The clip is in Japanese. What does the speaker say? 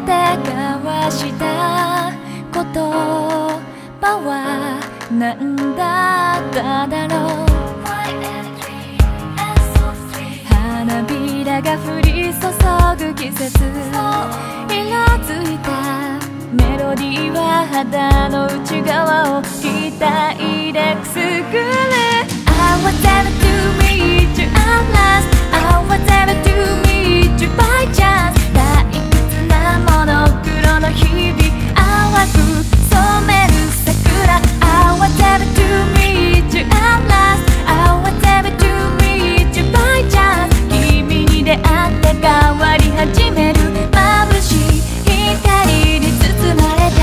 て交わした言葉は何だっただろう？花びらが降り注ぐ季節。色づいたメロディーは肌の内側を期待でくすぐる。始める眩しい光に包まれた